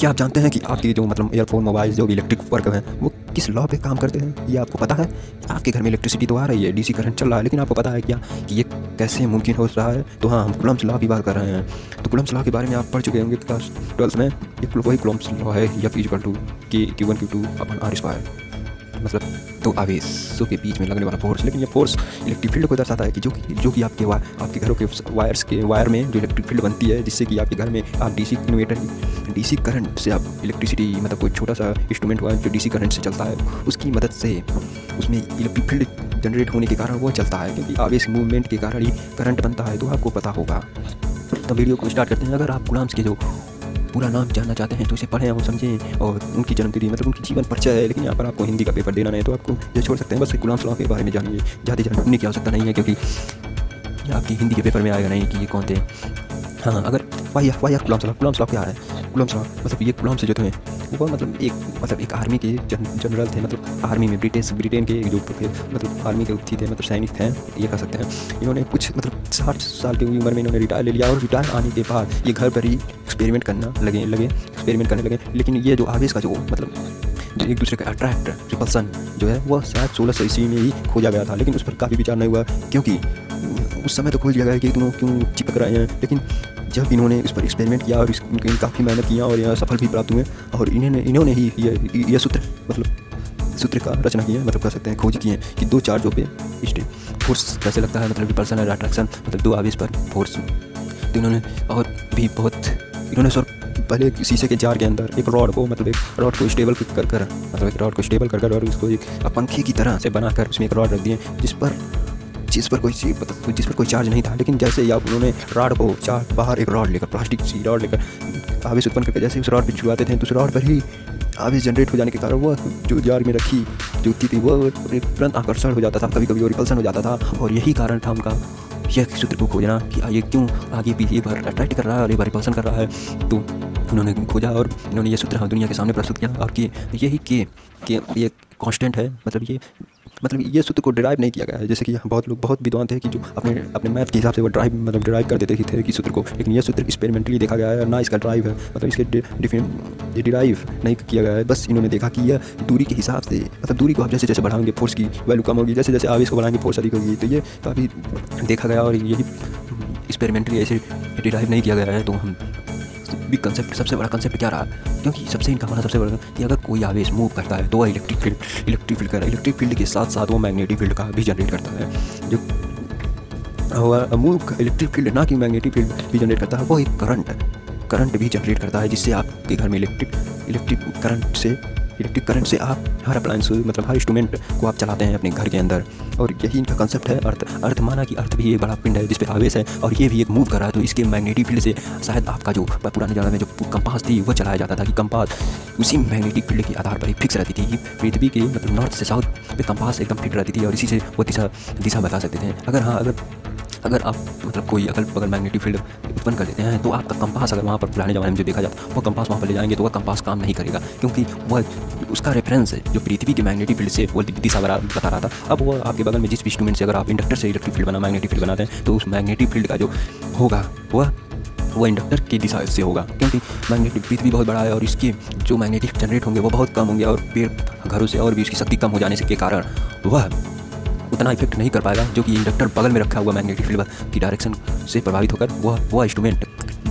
क्या आप जानते हैं कि आपके जो मतलब ईयरफोन मोबाइल जो भी इलेक्ट्रिक वर्क हैं, वो किस लॉ पे काम करते हैं? ये आपको पता है? आपके घर में इलेक्ट्रिसिटी तो आ रही है डीसी करंट चल रहा है, लेकिन आपको पता है क्या कि ये कैसे मुमकिन हो रहा है? तो हाँ हम कुलम्स लॉ की बात कर रहे हैं। तो कुलम्स लॉ के बारे में आप पढ़ चुके होंगे क्लास ट्वेल्थ में। वही कुलम्स लॉ है या physical to K Q one Q two upon R square मतलब दो आवेशों के बीच में लगने वाला फोर्स लेकिन ये फोर्स इलेक्ट्रिक फ़ील्ड को दर्शाता है कि जो कि जो कि आपके वा, आपके घरों के वायर्स के वायर में जो इलेक्ट्रिक फ़ील्ड बनती है जिससे कि आपके घर में आप डीसी इन्वेटर डीसी करंट से आप इलेक्ट्रिसिटी मतलब कोई छोटा सा इंस्ट्रूमेंट हुआ जो डीसी करंट से चलता है उसकी मदद से उसमें इलेक्ट्रिक फ़ील्ड जनरेट होने के कारण वो चलता है क्योंकि आवेश मूवमेंट के कारण ही करंट बनता है तो आपको पता होगा। तो वीडियो को स्टार्ट करते हैं। अगर आप गुलाम्स के जो पूरा नाम जानना चाहते हैं तो उसे पढ़ें और समझें और उनकी जन्मतिथि मतलब उनकी जीवन परिचय है लेकिन यहाँ पर आपको हिंदी का पेपर देना नहीं तो आपको ये छोड़ सकते हैं। बस गुलाम सलाम के बारे में जानिए। ज़्यादा जानने की आवश्यकता नहीं है क्योंकि आपकी हिंदी के पेपर में आएगा नहीं कि ये कौन थे। हाँ अगर वाह वाह गुलाम सलाम गुलाम सलाम क्या है? गुलाम सलाह मतलब ये गुलाम से जो थे वो मतलब एक मतलब एक आर्मी के जन, जनरल थे मतलब आर्मी में ब्रिटिश ब्रिटेन के जो थे मतलब आर्मी के थी थे मतलब सैनिक थे ये कह सकते हैं। इन्होंने कुछ मतलब साठ साल की उम्र में इन्होंने रिटायर ले लिया और रिटायर आने के बाद ये घर पर ही एक्सपेरिमेंट करना लगे लगे एक्सपेरिमेंट करने लगे। लेकिन ये जो आवेश का जो मतलब जो एक दूसरे का अट्रैक्ट रिपल्सन जो है वह शायद सोलह सौ ईस्वी में ही खोजा गया था लेकिन उस पर काफ़ी विचार नहीं हुआ क्योंकि उस समय तो खोज लिया गया कि दोनों क्यों चिपक रहे हैं। लेकिन जब इन्होंने इस पर एक्सपेरिमेंट किया और इनके काफ़ी मेहनत किया और यहाँ सफल भी प्राप्त हुए और इन्होंने इन्होंने ही ये ये सूत्र मतलब सूत्र का रचना किया मतलब कह सकते हैं, खोज किए कि दो चार्जों पे स्टे फोर्स कैसे लगता है मतलब रिपल्सन और अट्रैक्शन मतलब दो आवेश पर फोर्स तो इन्होंने और भी बहुत इन्होंने सर पहले शीशे के जार के अंदर एक रॉड को मतलब एक रॉड को स्टेबल कर कर मतलब एक रॉड को स्टेबल कर कर और उसको एक पंखे की तरह से बनाकर उसमें एक रॉड रख दिए, जिस पर जिस पर कोई मतलब जिस पर कोई चार्ज नहीं था। लेकिन जैसे ही आप उन्होंने रॉड को चार बाहर एक रॉड लेकर प्लास्टिक सी रॉड लेकर, आवेश उत्पन्न करके जैसे उस रॉड पर छुड़ाते थे तो उस रॉड पर ही आवेश जनरेट हो जाने के कारण वह जो जार में रखी, जो थी वो तुरंत आकर्षण हो जाता था कभी कभी वो रिपल्सन हो जाता था। और यही कारण था उनका। यह सूत्र को खोजना कि ये क्यों आगे पीछे एक बार अट्रैक्ट कर रहा है और एक बार रिपल्सन कर रहा है। तो उन्होंने खोजा और इन्होंने यह सूत्र दुनिया के सामने प्रस्तुत किया। और कि यही के, कि ये कांस्टेंट है मतलब ये मतलब ये सूत्र को ड्राइव नहीं किया गया है। जैसे कि बहुत लोग बहुत विद्वान थे कि जो अपने अपने मैथ के हिसाब से वो ड्राइव मतलब ड्राइव कर देते थे कि सूत्र को। लेकिन यह सूत्र एक्सपेरिमेंटली देखा गया है ना इसका ड्राइव है। मतलब इसके डिराइव नहीं किया गया है। बस इन्होंने देखा कि यह दूरी के हिसाब से मतलब दूरी को आप जैसे जैसे बढ़ाएँगे फोर्स की वैल्यू कम होगी, जैसे जैसे आवेश को बढ़ाएँगे फोर्स अधिक होगी। तो ये काफ़ी देखा गया और यही एक्सपेरिमेंटली ऐसे डिराइव नहीं किया गया है। तो हम बिग कंसेप्ट सबसे बड़ा कंसेप्ट क्या रहा? क्योंकि सबसे इनका माना सबसे बड़ा कि अगर कोई आवेश मूव करता है तो वह इलेक्ट्रिक फ़ील्ड इलेक्ट्रिक फ़ील्ड कर इलेक्ट्रिक फ़ील्ड के साथ साथ वो मैग्नेटिक फ़ील्ड का भी जनरेट करता है। जो मूव इलेक्ट्रिक फ़ील्ड ना कि मैग्नेटिक फ़ील्ड भी जनरेट करता है, वो एक करंट करंट भी जनरेट करता है, जिससे आपके घर में इलेक्ट्रिक इलेक्ट्रिक करंट से इलेक्ट्रिक करंट से आप हर अप्लायंस मतलब हर इंस्ट्रूमेंट को आप चलाते हैं अपने घर के अंदर। और यही इनका कंसेप्ट है अर्थ। अर्थ माना कि अर्थ भी एक बड़ा पिंड है जिस पर आवेश है और ये भी एक मूव कर रहा है। तो इसके मैग्नेटिक फ़ील्ड से शायद आपका जो पुराने ज़माने में जो कंपास थी, वो चलाया जाता था कि कंपास उसी मैग्नेटिक फ़ील्ड के आधार पर ही फिक्स रहती थी। पृथ्वी के मतलब नॉर्थ से साउथ पे कंपास एकदम फिट रहती थी और इसी से वो दिशा दिशा बता सकते थे। अगर हाँ अगर अगर आप मतलब कोई अगल बगल मैग्नेटिक फ़ील्ड उत्पन्न कर देते हैं तो आपका कंपास अगर वहाँ पर पुराने ज़माने में जो देखा जाता है, वो कंपास वहाँ पर ले जाएँगे तो वह कंपास काम नहीं करेगा, क्योंकि वह उसका रेफरेंस है, जो पृथ्वी के मैग्नेटिक फ़ील्ड से, वो दिशा बता रहा था। अब वो आपके बगल में जिस इंस्ट्रूमेंट से अगर आप इंडक्टर से इलेक्ट्रिक फ़ील्ड बना मैग्नेटिक फ़ील्ड बनाते हैं तो उस मैग्नेटिक फ़ील्ड का जो होगा, वह वो इंडक्टर की दिशा से होगा, क्योंकि मैग्नेटिक पृथ्वी बहुत बड़ा है, और इसके जो मैग्नेटिक जनरेट होंगे, वो बहुत कम होंगे, और पेड़ घरों से और भी उसकी शक्ति कम हो जाने से के कारण, वह उतना इफ़ेक्ट नहीं कर पाएगा, जो कि इंडक्टर बगल में रखा हुआ मैग्नेटिक फ़ील्ड की डायरेक्शन से प्रभावित होकर वह वह इंस्ट्रूमेंट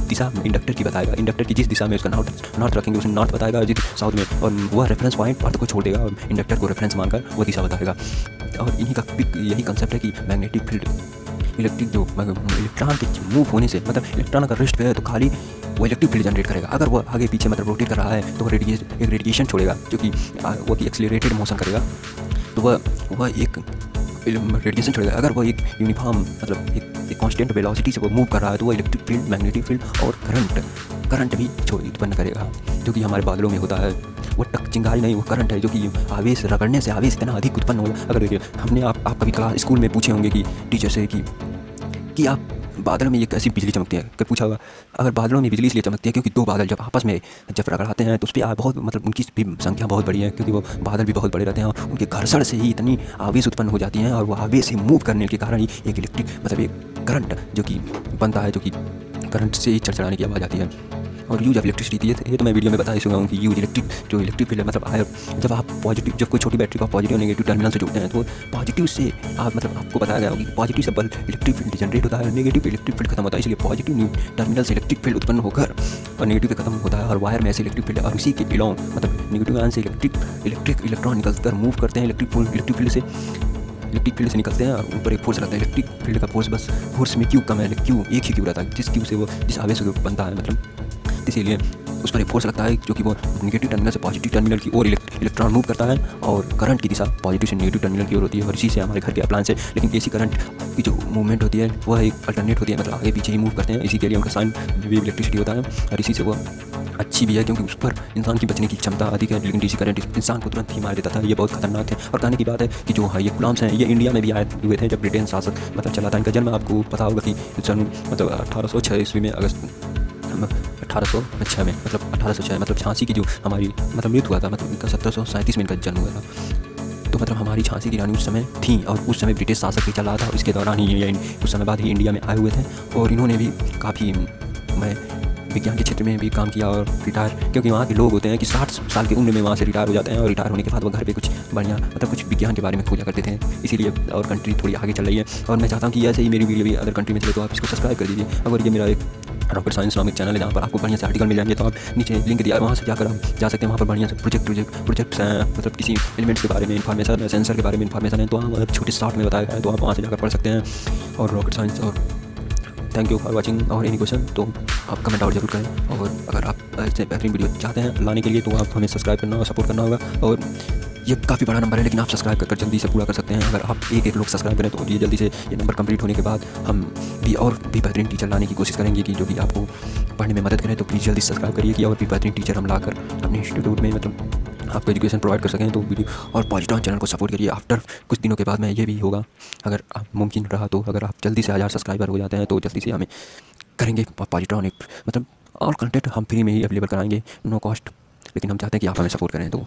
दिशा इंडक्टर की बताएगा। इंडक्टर की जिस दिशा में उसका नॉर्थ नॉर्थ रखेंगे उसमें नॉर्थ बताएगा, जिस साउथ में, और वह रेफरेंस पॉइंट अर्थ को छोड़ देगा, और इंडक्टर को रेफरेंस मानकर वो दिशा बताएगा। और इन्हीं का यही कंसेप्ट है कि मैग्नेटिक फ़ील्ड इलेक्ट्रिक जो इलेक्ट्रॉन के मूव होने से मतलब इलेक्ट्रॉन अगर रेस्ट है तो खाली वो इलेक्ट्रिक फ़ील्ड जनरेट करेगा। अगर वो आगे पीछे मतलब रोटेट कर रहा है तो रेडिएशन एक रेडिएशन छोड़ेगा, जो कि वो एक्सलेटेड मोशन करेगा। तो वह वह एक रेडिएशन छोड़ेगा अगर वो एक यूनिफॉर्म मतलब एक, कॉन्स्टेंट वेलोसिटी से वो मूव कर रहा है तो वो इलेक्ट्रिक फ़ील्ड मैग्नेटिक फ़ील्ड और करंट करंट भी उत्पन्न करेगा जो कि हमारे बादलों में होता है। वो टक चिंगारी नहीं वो करंट है जो कि आवेश रगड़ने से आवेश इतना अधिक उत्पन्न होगा। अगर देखिए हमने आप आप कभी क्लास स्कूल में पूछे होंगे कि टीचर से कि कि आप बादल में ये कैसी बिजली चमकती है? कि पूछा होगा। अगर बादलों में बिजली इसलिए चमकती है क्योंकि दो बादल जब आपस में जब रगड़ाते हैं तो उस पर बहुत मतलब उनकी भी संख्या बहुत बड़ी है क्योंकि वो बादल भी बहुत बड़े रहते हैं और उनके घर्षण से ही इतनी आवेश उत्पन्न हो जाती हैं और वो आवेश से मूव करने के कारण ही एक इलेक्ट्रिक मतलब एक करंट जो कि बनता है, जो कि करंट से ही चढ़चढ़ाने की आवाज़ आती है। और यूज़ ऑफ़ इलेक्ट्रिसिटी ये ये तो मैं वीडियो में बता ही चुका हूँ कि यूज़ इलेक्ट्रिक जो इलेक्ट्रिक फ़ील्ड है मतलब आयर जब आप पॉजिटिव जब कोई छोटी बैटरी का पॉजिटिव और नेगेटिव टर्मिनल से जुड़ते हैं तो पॉजिटिव से आप मतलब आपको बताया गया होगा कि पॉजिटिव से बल्ब इलेक्ट्रिक फ़ील्ड जनरेट होता है नेगेटिव इलेक्ट्रिक फ़ील्ड खत्म होता है, इसलिए पॉजिटिव टर्मिनल से इलेक्ट्रिक फ़ील्ड उत्पन्न होकर और नेगेटिव खत्म होता है, और वायर में ऐसे इलेक्ट्रिक फ़ील्ड और इसी के बिलोंग मतलब नेगेटिव आयन से इलेक्ट्रिक इलेक्ट्रिक इलेक्ट्रॉन निकलकर मूव करते हैं इलेक्ट्रिक इलेक्ट्रिक फ़ील्ड से इलेक्ट्रिक फ़ील्ड से निकलते हैं, और ऊपर एक फोर्स रहता है इलेक्ट्रिक फ़ील्ड का फोर्स बस फोर्स में क्यू कम है क्यू एक ही क्यू रहता है, जिस क्यू से वो, जिस आवेश बनता है मतलब इसीलिए उस पर एक फोर्स लगता है जो कि वो नेगेटिव टर्मिनल से पॉजिटिव टर्मिनल की ओर इलेक्ट्रॉन मूव करता है और करंट की दिशा पॉजिटिव से नेगेटिव टर्मिनल की ओर होती है और इसी से हमारे घर के अप्लायंस है लेकिन एसी करंट की जो मूवमेंट होती है, वह एक अल्टरनेट होती है मतलब आगे पीछे ही मूव करते हैं। इसी के लिए उनका साइन भी इलेक्ट्रिसिटी होता है और इसी से वो अच्छी भी है क्योंकि उस पर इंसान की बचने की क्षमता अधिक है। लेकिन डीसी करंट इंसान को तुरंत ही मार देता था। ये बहुत खतरनाक है। और कहने की बात है कि जो है ये गुलाम्स हैं, ये इंडिया में भी आए हुए थे जब ब्रिटेन शासक मतलब चला था। इनका जन्म आपको पता होगा कि सन मतलब अठारह सौ छः ईस्वी में अगस्त अठारह सौ छः में मतलब अठारह सौ छः मतलब झांसी की जो हमारी मतलब मृत्यु हुआ था मतलब इनका सत्रह सौ सैंतीस में इनका जन्म हुआ था। तो मतलब हमारी झांसी की रानी उस समय थी और उस समय ब्रिटिश शासक भी चल रहा था इसके दौरान ही उस समय बाद ही इंडिया में आए हुए थे, और इन्होंने भी काफ़ी, मैं विज्ञान के क्षेत्र में भी काम किया और रिटायर क्योंकि वहाँ के लोग होते हैं कि साठ साल की उम्र में वहाँ से रिटायर हो जाते हैं, और रिटायर होने के बाद वो घर पे कुछ बढ़िया मतलब कुछ विज्ञान के बारे में खोजा करते थे। इसीलिए और कंट्री थोड़ी आगे चल रही है, और मैं चाहता हूँ कि ऐसे ही मेरी वीडियो भी अदर कंट्री में चले तो आप इसको सब्सक्राइब कर दीजिए अगर ये मेरा एक रॉकेट साइंस नामिक चैनल है, जहाँ पर आपको बढ़िया से आर्टिकल मिल जाएँगे। तो आप नीचे लिंक दिया वहाँ से जाकर आप जा सकते हैं। वहाँ पर बढ़िया से प्रोजेक्ट प्रोजेक्ट प्रोजेक्ट्स हैं मतलब किसी एलिमेंट्स के बारे में इन्फॉर्मेशन है सेंसर के बारे में इन्फॉर्मेशन है तो वहाँ छोटे स्टार्ट में बताया गया है तो आप वहाँ से जाकर पढ़ सकते हैं। और रॉकेट साइंस और थैंक यू फॉर वॉचिंग और एनी क्वेश्चन तो आप कमेंट आउट ज़रूर करें। और अगर आप ऐसे बेहतरीन वीडियो चाहते हैं लाने के लिए तो आप हमें सब्सक्राइब करना और सपोर्ट करना होगा। और ये काफ़ी बड़ा नंबर है, लेकिन आप सब्सक्राइब कर जल्दी से पूरा कर सकते हैं। अगर आप एक एक लोग सब्सक्राइब करें तो ये जल्दी से ये नंबर कंप्लीट होने के बाद हम भी और भी बेहतरीन टीचर लाने की कोशिश करेंगे कि जो भी आपको पढ़ने में मदद करें तो प्लीज़ जल्दी सब्सक्राइब करिए कि और भी बेहतरीन टीचर हम लाकर अपने इंस्टीट्यूट में मतलब आपको एजुकेशन प्रोवाइड कर सकें तो वीडियो और पॉजिटॉन चैनल को सपोर्ट करिए। आफ्टर कुछ दिनों के बाद में ये भी होगा। अगर आप मुमकिन रहा तो अगर आप जल्दी से हज़ार सब्सक्राइबर हो जाते हैं तो जल्दी से हमें करेंगे पॉजिटॉन एक मतलब और कंटेंट हम फ्री में ही अवेलेबल कराएँगे। नो कॉस्ट लेकिन हम चाहते हैं कि आप हमें सपोर्ट करें तो